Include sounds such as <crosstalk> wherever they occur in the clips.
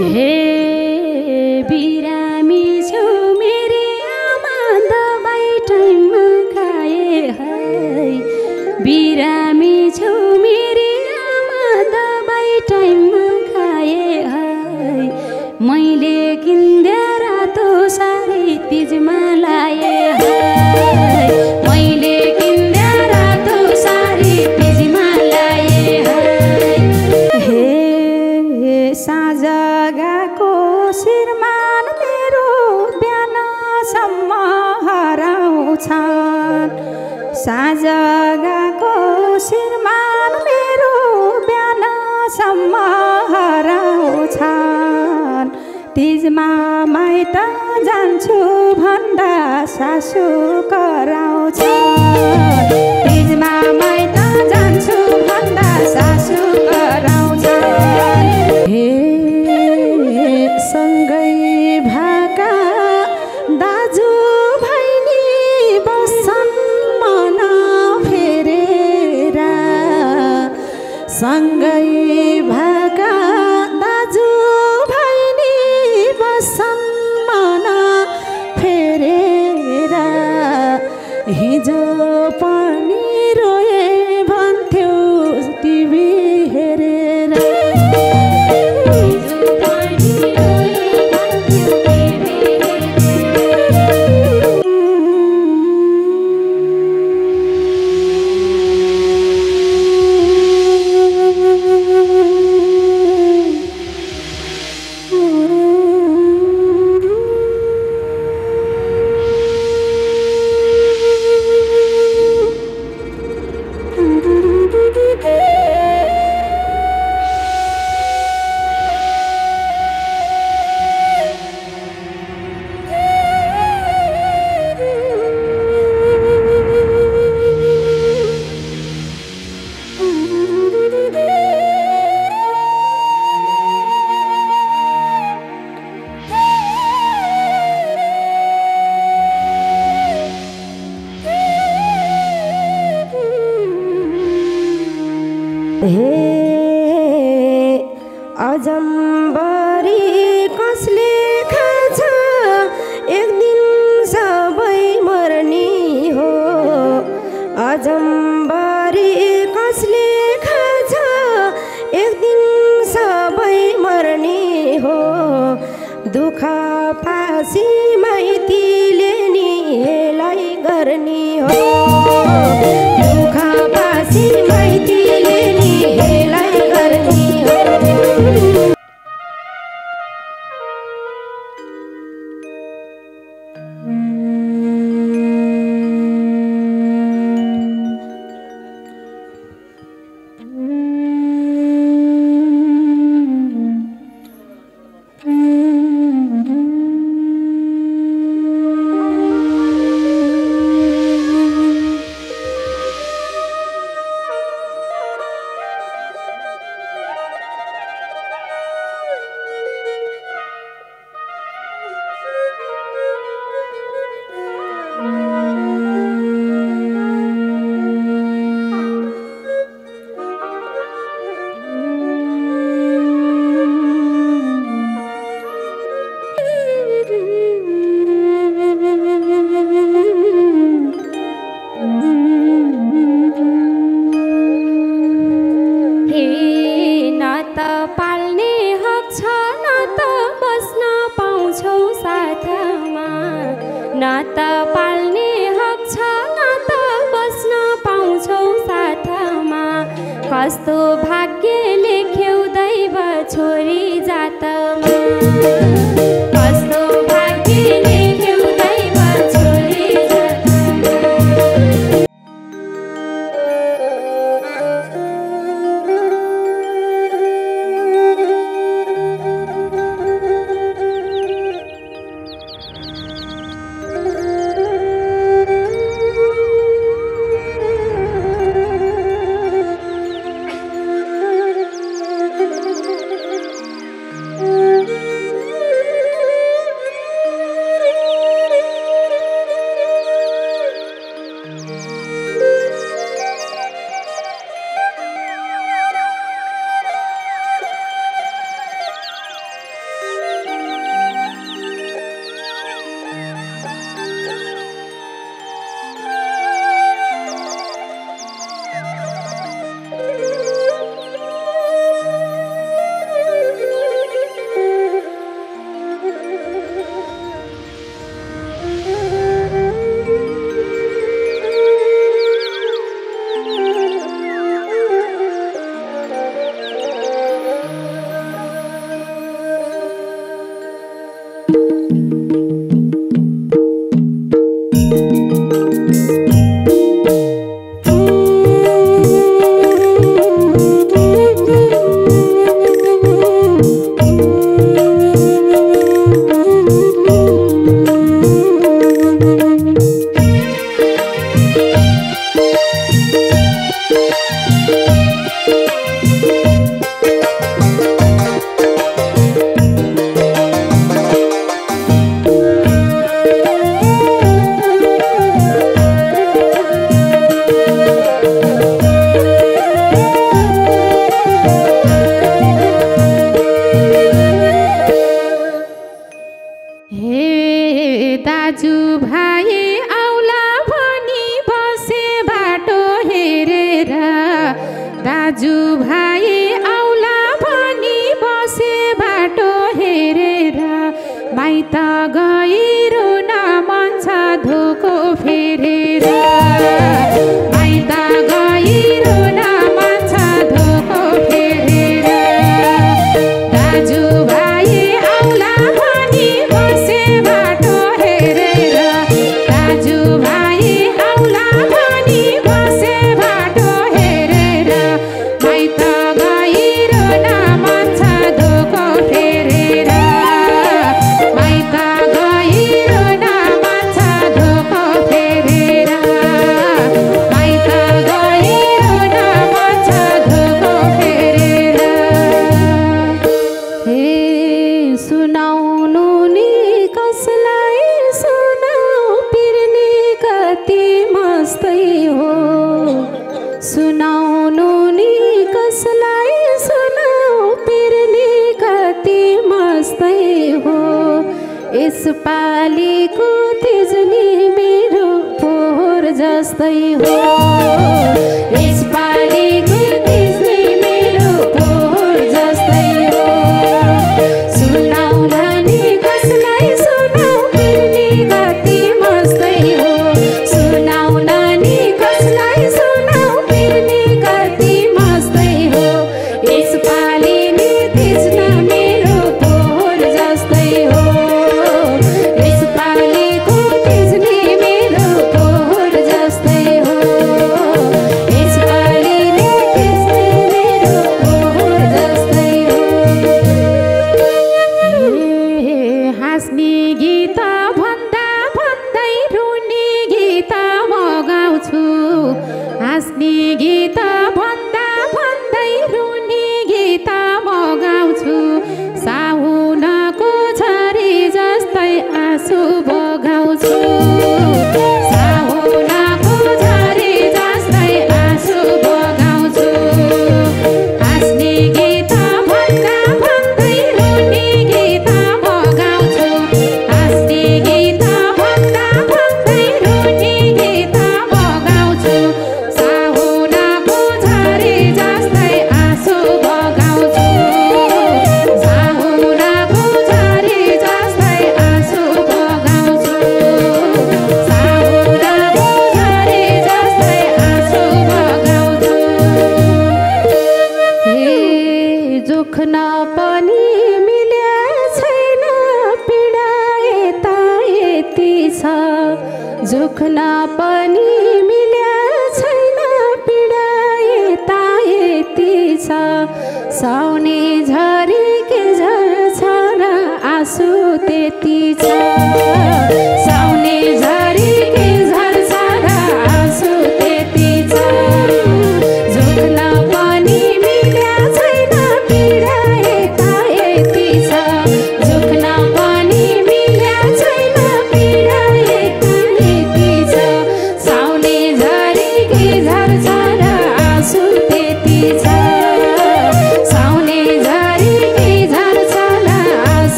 हे बिरामी सङ्गै हे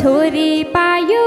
ছোরে পায়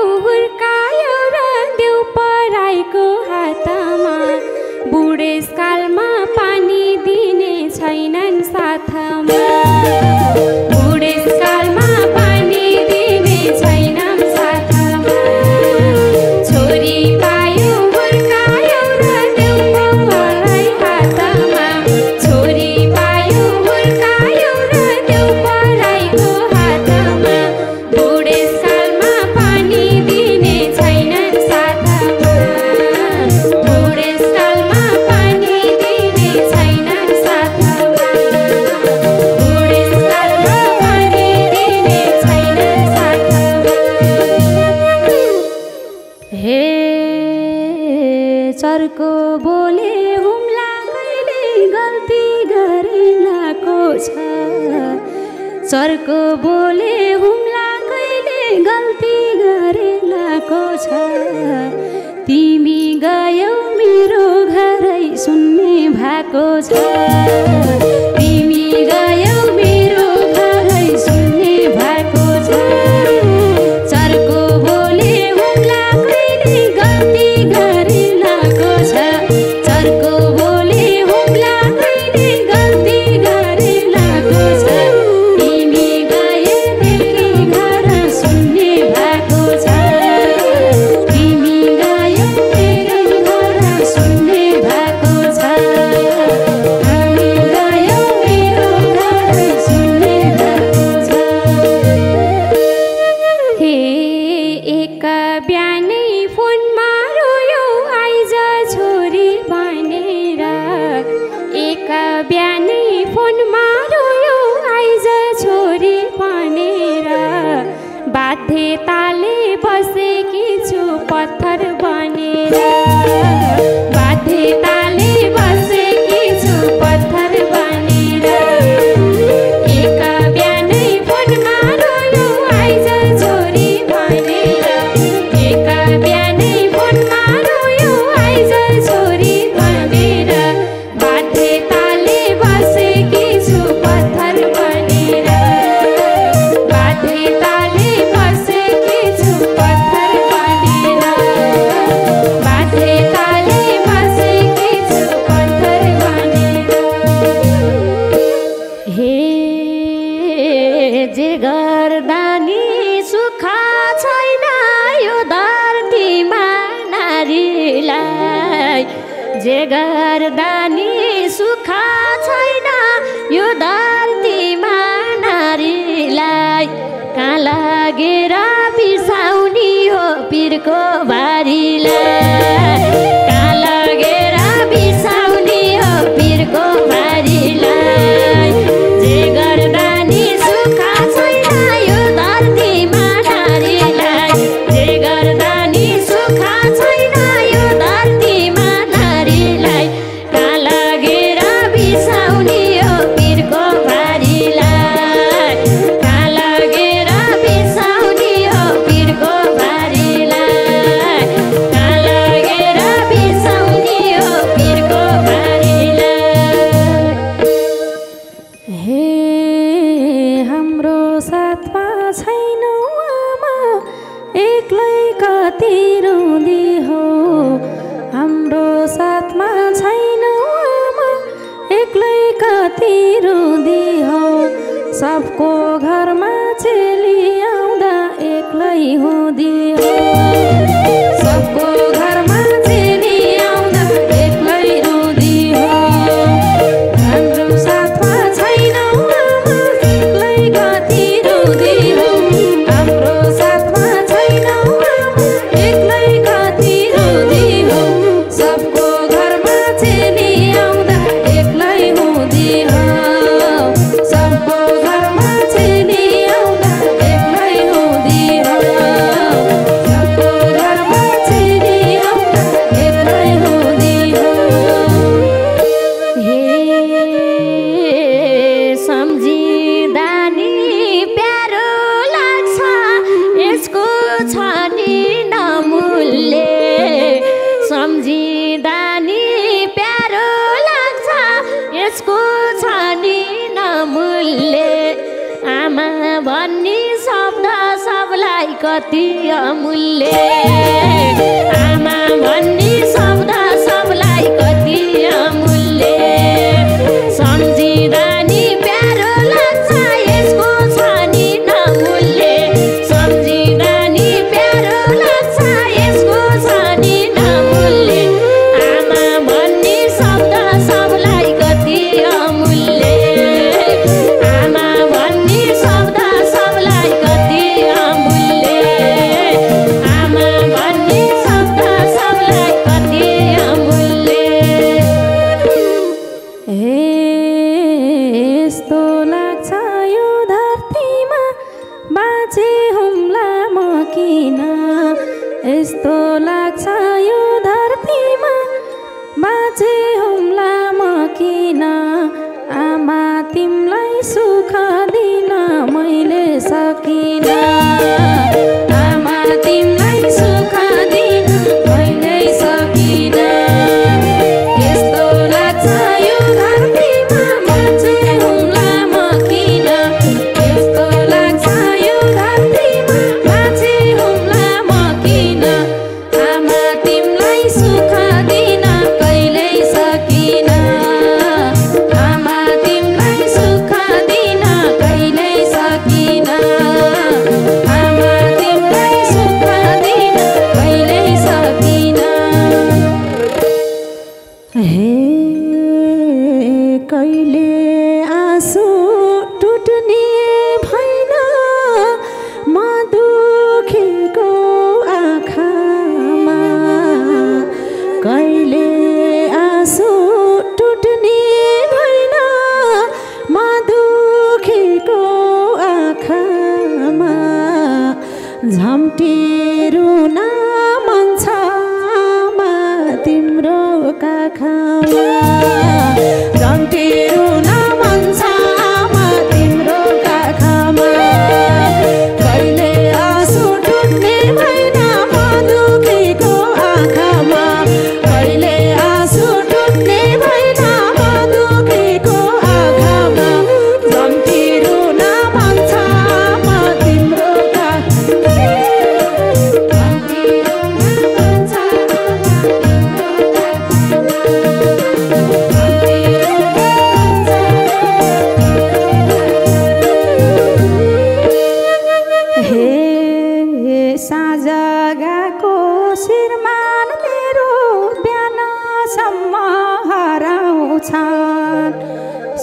찾고 자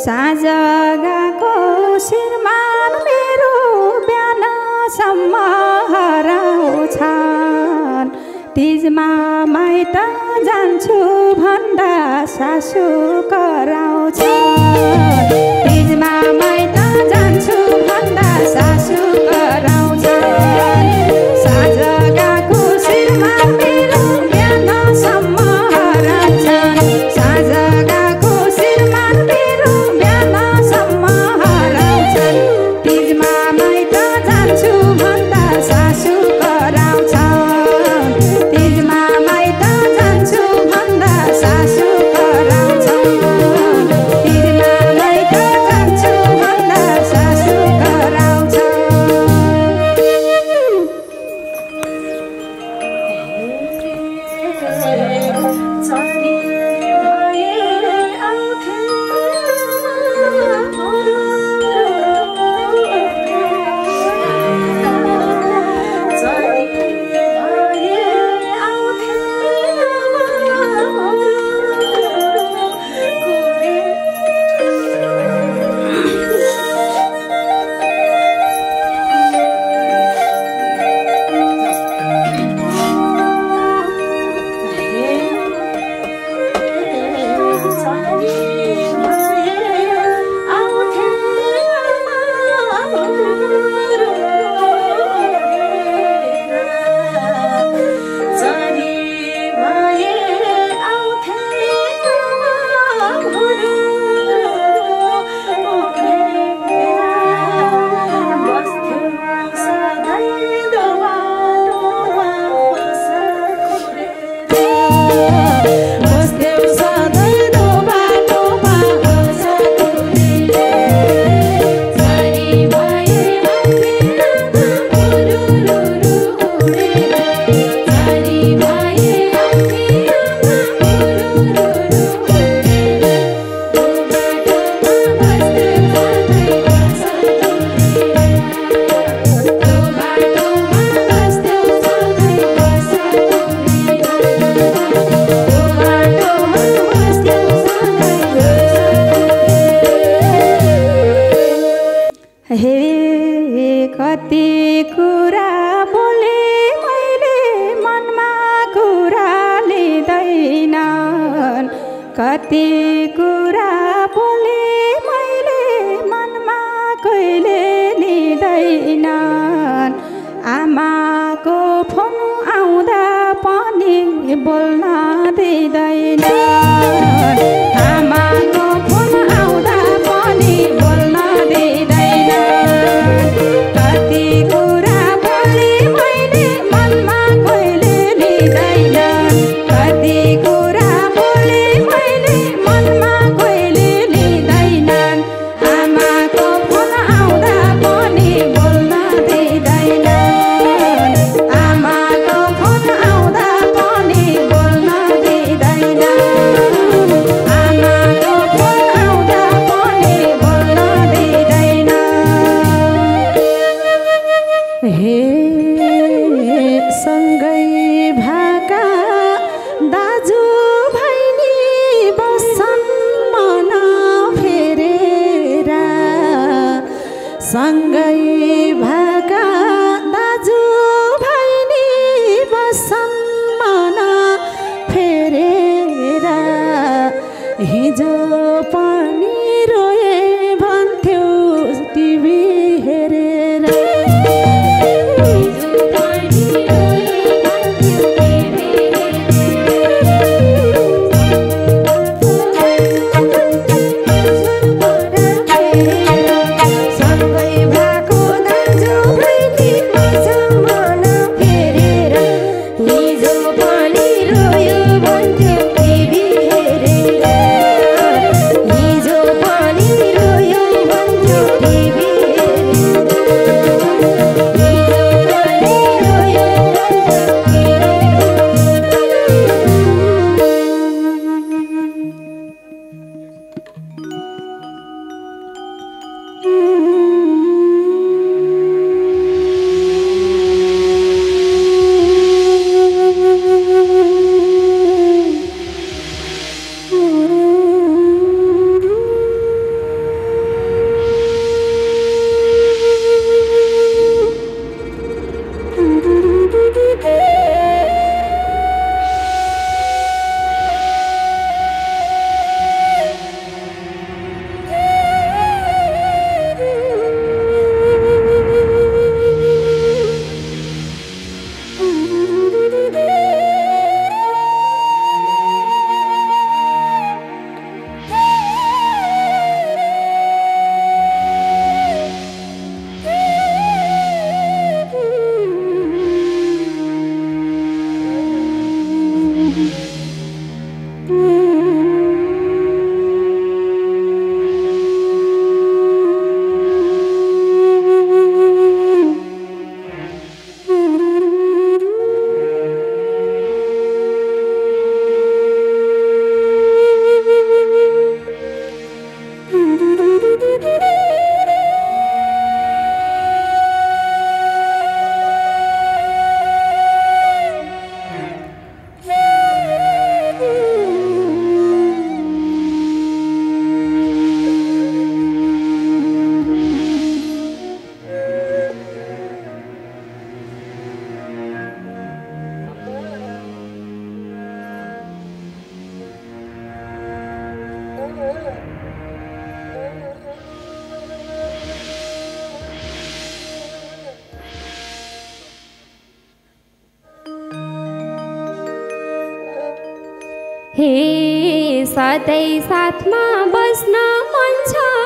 साँझ गएको श्रीमान मेरो बिहानसम्म हराउँछ तिजमा माइत जान्छु भन्दा सासु कराउँछ तिजमा हे सधैँ साथमा बस्न मन छ।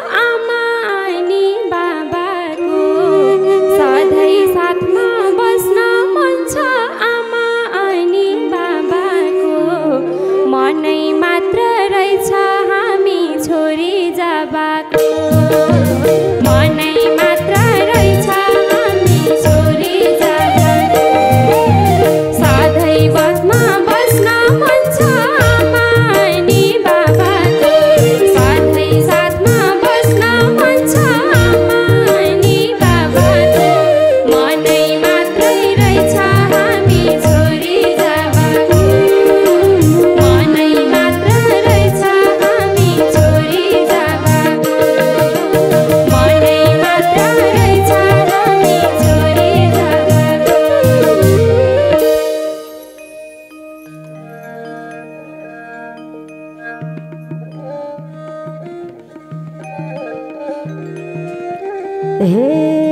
हे।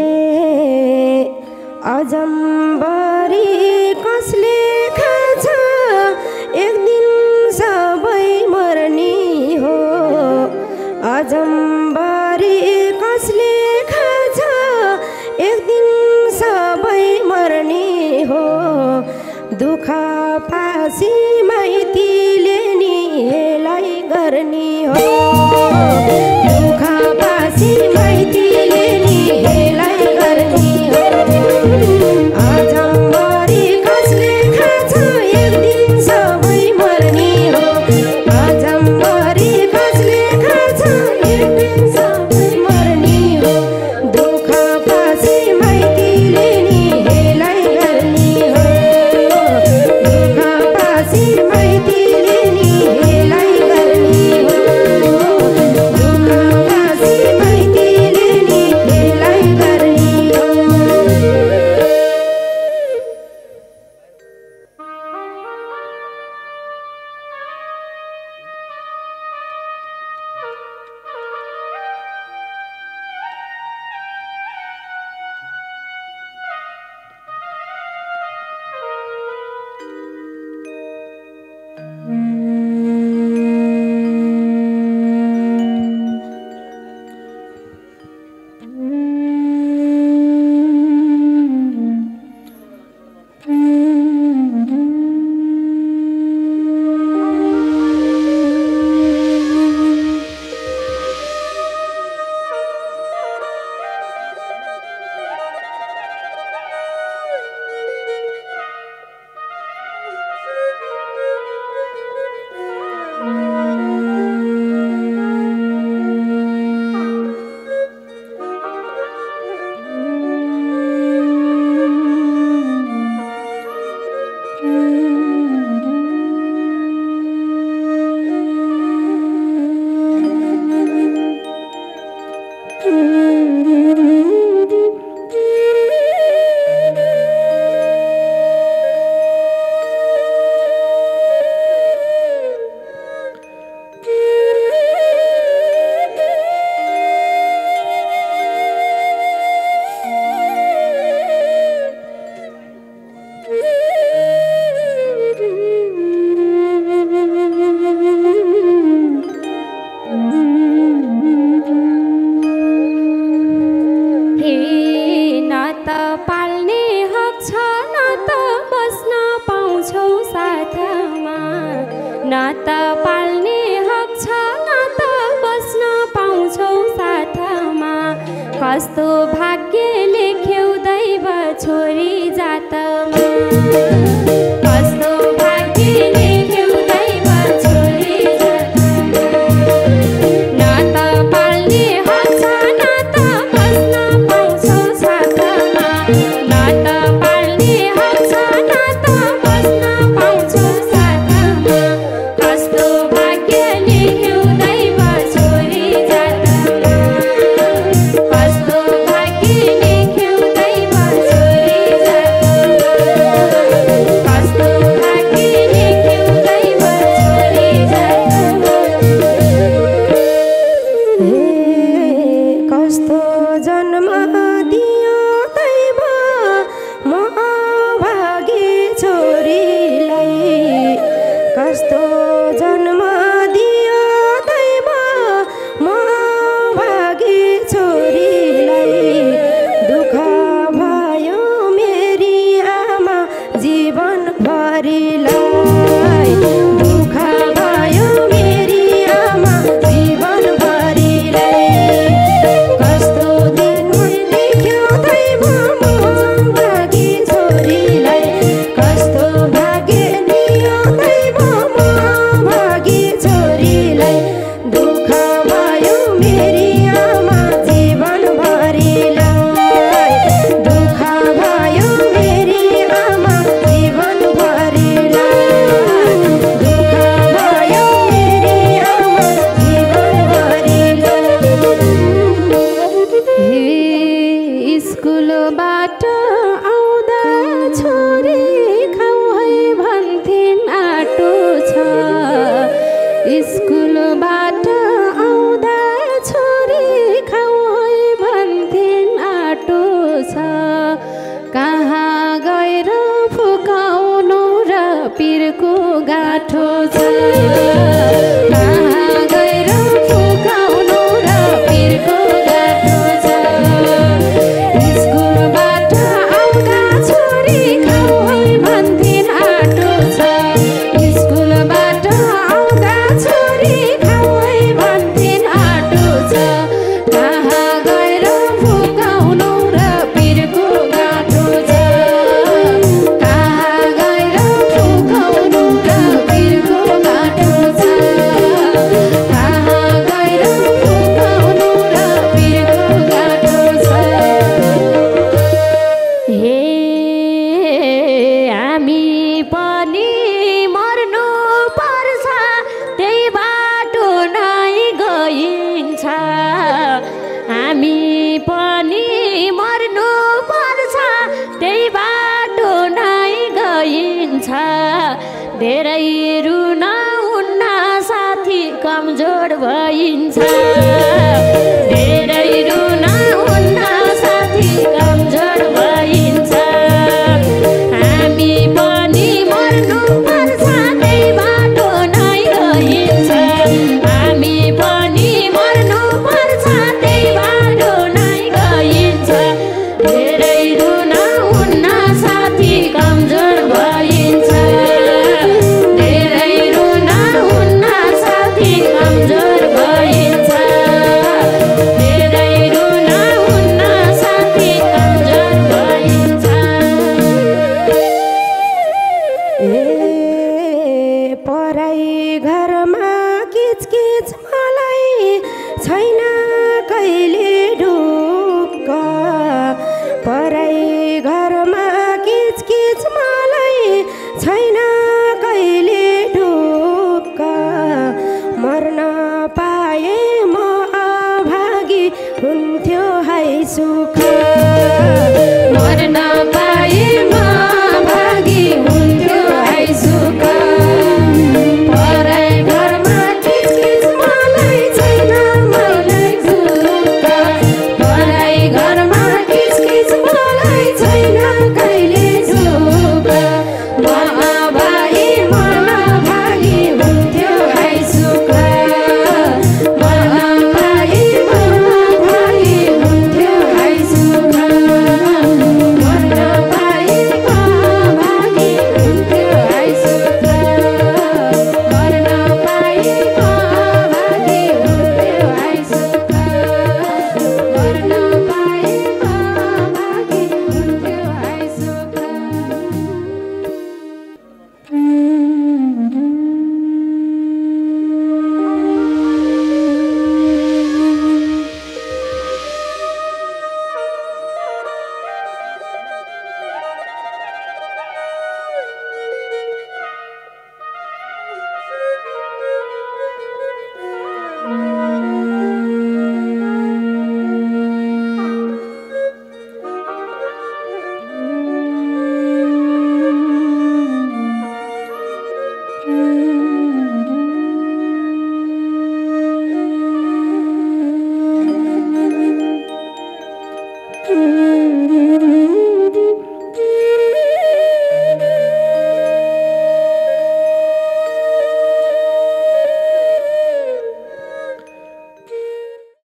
अजम्बरी हे <laughs>